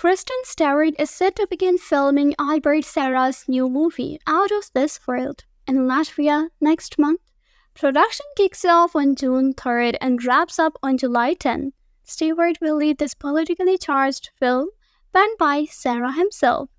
Kristen Stewart is set to begin filming Albert Serra's new movie, Out of This World, in Latvia next month. Production kicks off on June 3rd and wraps up on July 10. Stewart will lead this politically charged film, penned by Serra himself.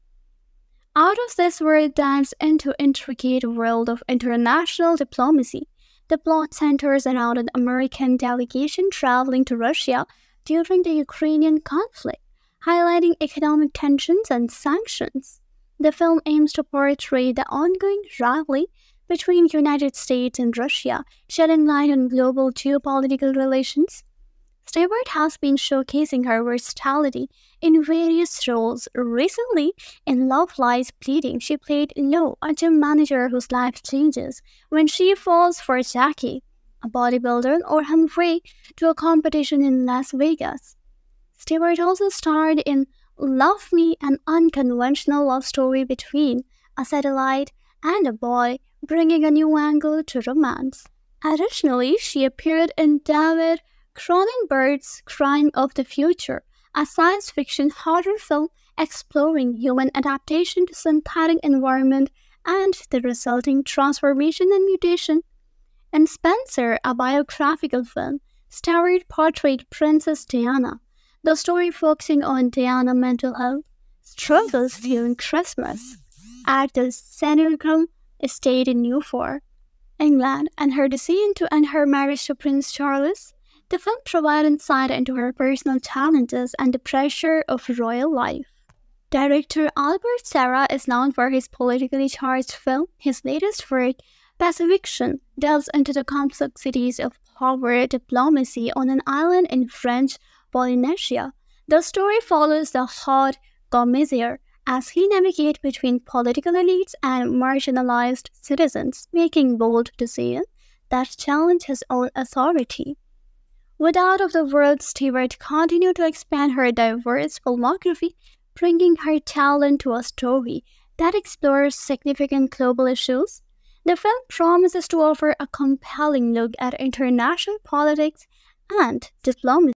Out of This World dives into intricate world of international diplomacy. The plot centers around an American delegation traveling to Russia during the Ukrainian conflict highlighting economic tensions and sanctions. The film aims to portray the ongoing rivalry between United States and Russia, shedding light on global geopolitical relations. Stewart has been showcasing her versatility in various roles. Recently, in Love Lies Bleeding, she played Lou, a gym manager whose life changes when she falls for Jackie, a bodybuilder, or Humphrey, to a competition in Las Vegas. Stewart also starred in Love Me, an unconventional love story between a satellite and a boy, bringing a new angle to romance. Additionally, she appeared in David Cronenberg's Crime of the Future, a science fiction horror film exploring human adaptation to synthetic environment and the resulting transformation and mutation. And Spencer, a biographical film, Stewart portrayed Princess Diana, the story focusing on Diana's mental health struggles during Christmas at the Sandringham estate in Newport, England, and her decision to end her marriage to Prince Charles. The film provides insight into her personal challenges and the pressure of royal life. Director Albert Serra is known for his politically charged film. His latest work, Pacifiction, delves into the complexities of power diplomacy on an island in French Polynesia. The story follows the hard commissaire as he navigates between political elites and marginalized citizens, making bold decisions that challenge his own authority. With Out of the World, Stewart continued to expand her diverse filmography, bringing her talent to a story that explores significant global issues. The film promises to offer a compelling look at international politics and diplomacy.